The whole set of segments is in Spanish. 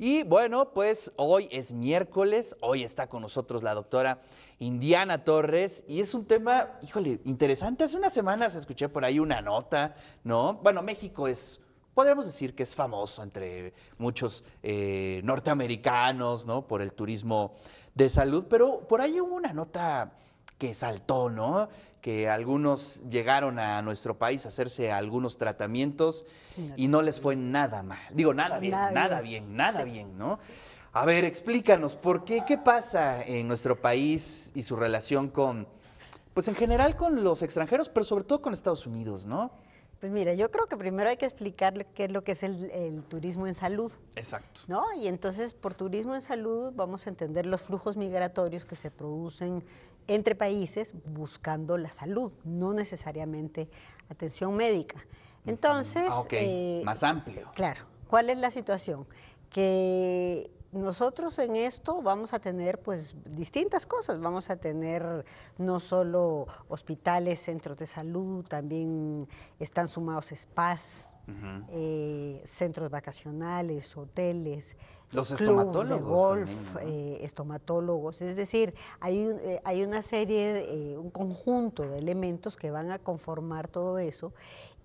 Y bueno, pues hoy es miércoles, hoy está con nosotros la doctora Indiana Torres y es un tema, híjole, interesante. Hace unas semanas escuché por ahí una nota, ¿no? Bueno, México es podríamos decir que es famoso entre muchos eh, norteamericanos, ¿no? Por el turismo de salud, pero por ahí hubo una nota que saltó, ¿no? Que algunos llegaron a nuestro país a hacerse algunos tratamientos y no les fue nada mal. Digo, nada bien, nada, bien. nada bien, ¿no? A ver, explícanos, ¿por qué? ¿Qué pasa en nuestro país y su relación con, pues en general con los extranjeros, pero sobre todo con Estados Unidos, ¿no? Pues mira, yo creo que primero hay que explicar qué es lo que es el, turismo en salud. Exacto. ¿No? Y entonces por turismo en salud vamos a entender los flujos migratorios que se producen entre países buscando la salud, no necesariamente atención médica. Entonces... Ah, eh, Más amplio. Claro. ¿Cuál es la situación? Que nosotros en esto vamos a tener pues distintas cosas, vamos a tener no solo hospitales, centros de salud, también están sumados spas, eh, centros vacacionales, hoteles, los estomatólogos de golf, eh, estomatólogos, es decir, hay, eh, hay una serie, un conjunto de elementos que van a conformar todo eso.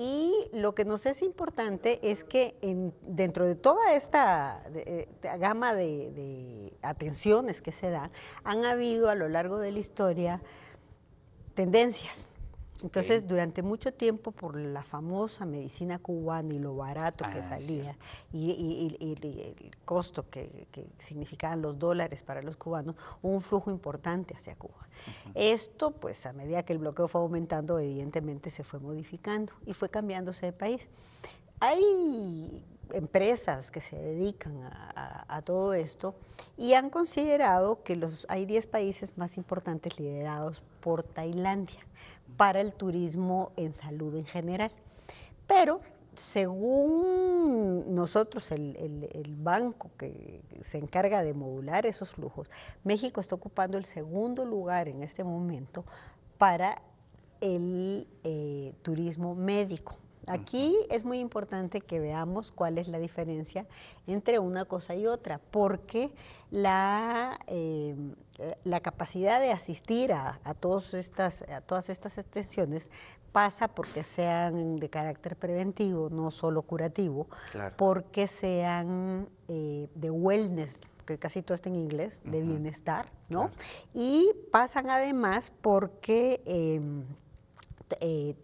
Y lo que nos es importante es que dentro de toda esta eh, gama de, atenciones que se dan, han habido a lo largo de la historia tendencias. Entonces, durante mucho tiempo, por la famosa medicina cubana y lo barato que ah, salía y, el costo que, significaban los dólares para los cubanos, hubo un flujo importante hacia Cuba. Esto, pues a medida que el bloqueo fue aumentando, evidentemente se fue modificando y fue cambiándose de país. Hay empresas que se dedican a, todo esto y han considerado que los, hay 10 países más importantes liderados por Tailandia para el turismo en salud en general. Pero según nosotros, el, banco que se encarga de modular esos flujos, México está ocupando el segundo lugar en este momento para el eh, turismo médico. Aquí es muy importante que veamos cuál es la diferencia entre una cosa y otra, porque la, eh, la capacidad de asistir a, todas estas, a todas estas extensiones pasa porque sean de carácter preventivo, no solo curativo, porque sean eh, de wellness, que casi todo está en inglés, de bienestar, ¿no? Y pasan además porque em, eh,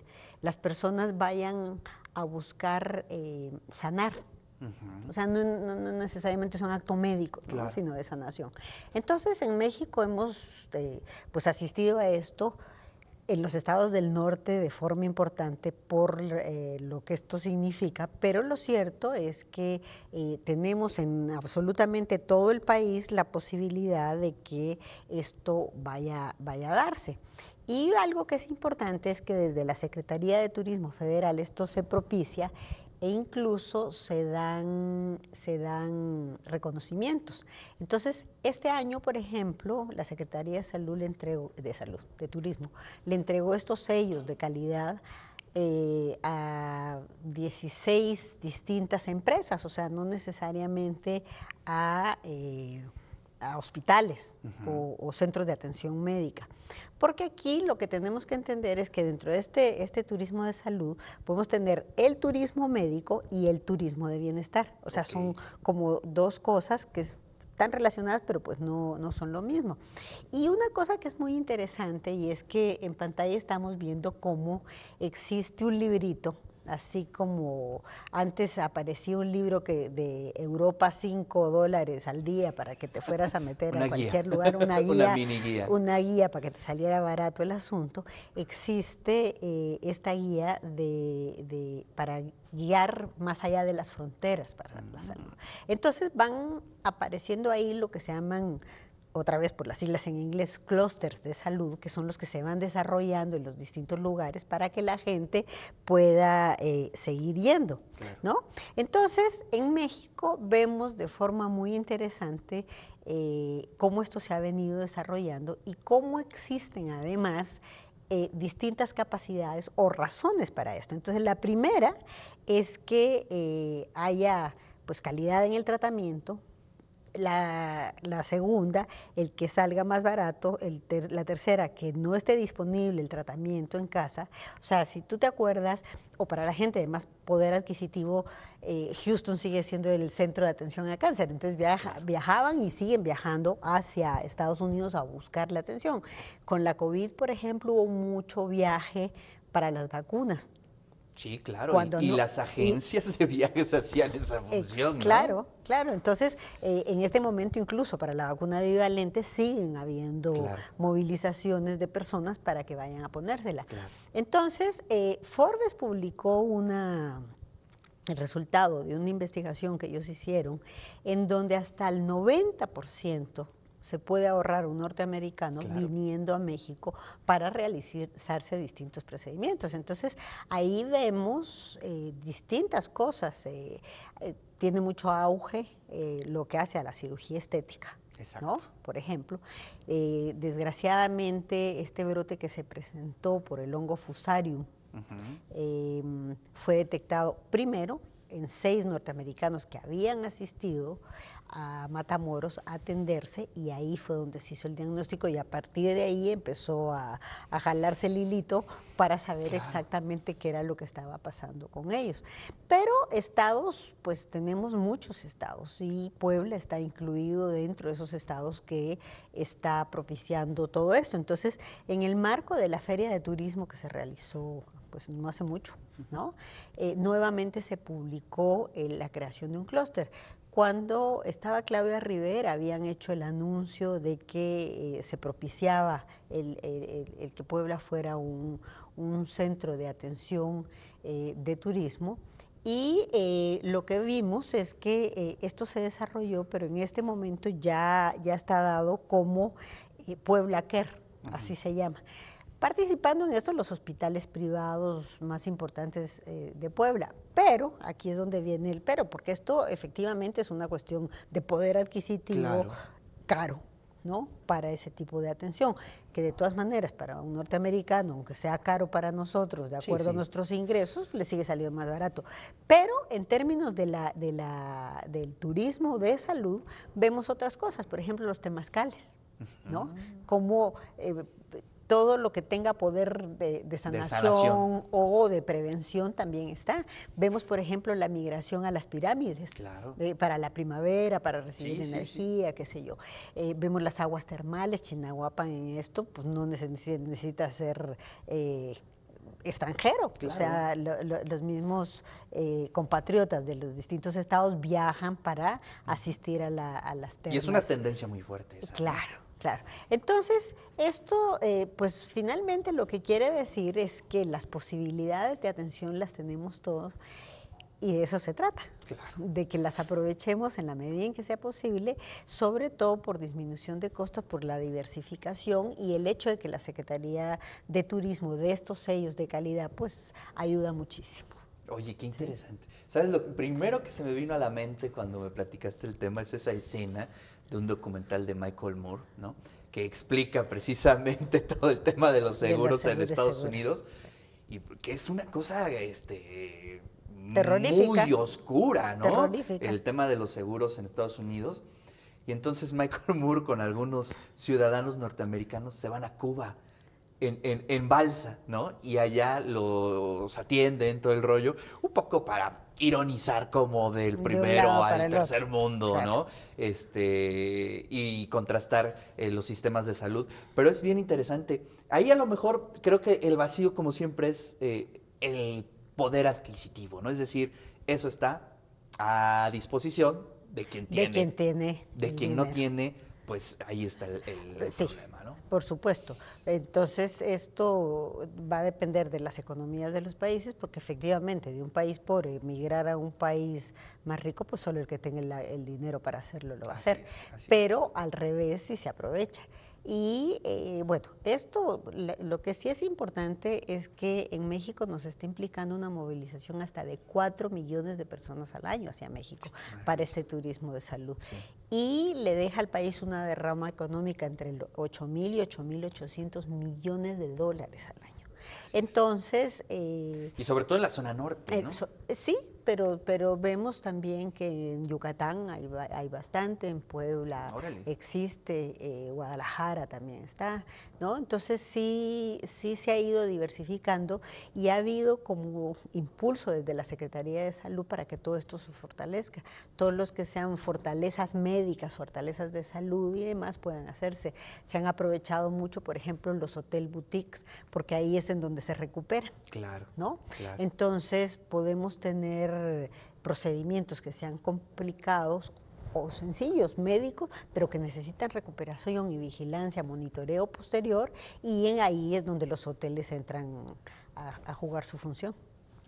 las personas vayan a buscar eh, sanar. O sea, no, necesariamente es un acto médico, sino de sanación. Entonces, en México hemos eh, pues asistido a esto en los estados del norte de forma importante por eh, lo que esto significa, pero lo cierto es que tenemos en absolutamente todo el país la posibilidad de que esto vaya, vaya a darse. Y algo que es importante es que desde la Secretaría de Turismo Federal esto se propicia e incluso se dan, se dan reconocimientos. Entonces, este año, por ejemplo, la Secretaría de Salud le entregó, de Salud, de Turismo, le entregó estos sellos de calidad eh, a 16 distintas empresas, o sea, no necesariamente a... Eh, a hospitales o, centros de atención médica. Porque aquí lo que tenemos que entender es que dentro de este, este turismo de salud podemos tener el turismo médico y el turismo de bienestar. O sea, son como dos cosas que están relacionadas, pero pues no, no son lo mismo. Y una cosa que es muy interesante y es que en pantalla estamos viendo cómo existe un librito así como antes aparecía un libro que de Europa 5 dólares al día para que te fueras a meter a cualquier lugar, una guía, una, guía. para que te saliera barato el asunto, existe eh, esta guía de, para guiar más allá de las fronteras para la mm. salud. Entonces van apareciendo ahí lo que se llaman otra vez por las siglas en inglés, clusters de salud, que son los que se van desarrollando en los distintos lugares para que la gente pueda eh, seguir yendo, ¿no? Entonces, en México vemos de forma muy interesante eh, cómo esto se ha venido desarrollando y cómo existen además eh, distintas capacidades o razones para esto. Entonces, la primera es que haya pues calidad en el tratamiento, la, segunda, el que salga más barato, el la tercera, que no esté disponible el tratamiento en casa. O sea, si tú te acuerdas, o para la gente de más poder adquisitivo, eh, Houston sigue siendo el centro de atención al cáncer. Entonces viajaban y siguen viajando hacia Estados Unidos a buscar la atención. Con la COVID, por ejemplo, hubo mucho viaje para las vacunas. Sí, claro. y, las agencias de viajes hacían esa función. Claro, claro. Entonces, eh, en este momento, incluso para la vacuna bivalente, siguen habiendo movilizaciones de personas para que vayan a ponérsela. Entonces, eh, Forbes publicó una el resultado de una investigación que ellos hicieron, en donde hasta el 90% se puede ahorrar un norteamericano viniendo a México para realizarse distintos procedimientos. Entonces, ahí vemos eh, distintas cosas. Eh, eh, tiene mucho auge lo que hace a la cirugía estética. ¿no? Por ejemplo, desgraciadamente este brote que se presentó por el hongo fusarium em, fue detectado primero en seis norteamericanos que habían asistido a Matamoros a atenderse y ahí fue donde se hizo el diagnóstico y a partir de ahí empezó a, jalarse el hilito para saber exactamente qué era lo que estaba pasando con ellos. Pero estados, pues tenemos muchos estados y Puebla está incluido dentro de esos estados que está propiciando todo esto. Entonces, en el marco de la feria de turismo que se realizó pues no hace mucho, ¿no? Eh, nuevamente se publicó eh, la creación de un clúster. Cuando estaba Claudia Rivera, habían hecho el anuncio de que eh, se propiciaba el, que Puebla fuera un, centro de atención de turismo. Y eh, lo que vimos es que esto se desarrolló, pero en este momento ya, ya está dado como Puebla Care, así se llama participando en esto los hospitales privados más importantes eh, de Puebla. Pero, aquí es donde viene el pero, porque esto efectivamente es una cuestión de poder adquisitivo caro. ¿no? para ese tipo de atención, que de todas maneras para un norteamericano, aunque sea caro para nosotros, de acuerdo a nuestros ingresos, le sigue saliendo más barato. Pero en términos de la, de la, del turismo de salud, vemos otras cosas, por ejemplo, los temazcales, ¿no? Como eh, todo lo que tenga poder de, sanación, o de prevención también está. Vemos, por ejemplo, la migración a las pirámides para la primavera, para recibir energía, qué sé yo. Eh, vemos las aguas termales, Chinahuapan en esto, pues no necesita, ser... Eh, extranjero. O sea, los mismos eh, compatriotas de los distintos estados viajan para asistir a, las termas. Y es una tendencia muy fuerte. Esa, claro. Claro. Entonces, esto, eh, pues finalmente lo que quiere decir es que las posibilidades de atención las tenemos todos y de eso se trata, de que las aprovechemos en la medida en que sea posible, sobre todo por disminución de costos, por la diversificación y el hecho de que la Secretaría de Turismo de estos sellos de calidad, pues ayuda muchísimo. Oye, qué interesante. ¿Sabes? Lo primero que se me vino a la mente cuando me platicaste el tema es esa escena de un documental de Michael Moore, ¿no? que explica precisamente todo el tema de los seguros en Estados Unidos y que es una cosa este muy oscura, ¿no? El tema de los seguros en Estados Unidos. Y entonces Michael Moore con algunos ciudadanos norteamericanos se van a Cuba en, en, balsa, ¿no? Y allá los atienden todo el rollo, un poco para ironizar como del primero al tercer mundo, ¿no? Este, y contrastar eh, los sistemas de salud. Pero es bien interesante. Ahí a lo mejor creo que el vacío, como siempre, es eh, el poder adquisitivo, ¿no? Es decir, eso está a disposición de quien tiene. De quien tiene. De quien no tiene, pues ahí está el, problema. Por supuesto. Entonces, esto va a depender de las economías de los países, porque efectivamente, de un país pobre migrar a un país más rico, pues solo el que tenga el, dinero para hacerlo lo va a hacer. Pero al revés, si se aprovecha. Y eh, bueno, esto lo que sí es importante es que en México nos está implicando una movilización hasta de 4 millones de personas al año hacia México para este turismo de salud. Y le deja al país una derrama económica entre 8 mil y 8 mil 800 millones de dólares al año. Entonces... Eh, y sobre todo en la zona norte, ¿no? sí, pero, pero vemos también que en Yucatán hay, hay bastante, en Puebla Órale. existe, eh, Guadalajara también está, ¿no? Entonces sí, sí se ha ido diversificando y ha habido como impulso desde la Secretaría de Salud para que todo esto se fortalezca. Todos los que sean fortalezas médicas, fortalezas de salud y demás puedan hacerse. Se han aprovechado mucho, por ejemplo, los hotel boutiques, porque ahí es en donde se recupera. Claro. ¿no? Claro. Entonces podemos tener procedimientos que sean complicados o sencillos, médicos, pero que necesitan recuperación y vigilancia, monitoreo posterior, y en ahí es donde los hoteles entran a, a jugar su función.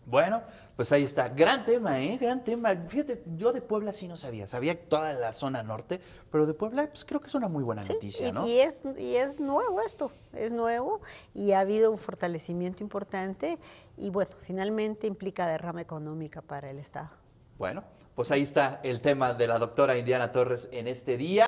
Bueno, pues ahí está. Gran tema, ¿eh? Gran tema. Fíjate, yo de Puebla sí no sabía. Sabía toda la zona norte, pero de Puebla, pues creo que es una muy buena Sí, noticia, y, ¿no? y es, y es nuevo esto, es nuevo y ha habido un fortalecimiento importante y bueno, finalmente implica derrama económica para el Estado. Bueno, pues ahí está el tema de la doctora Indiana Torres en este día.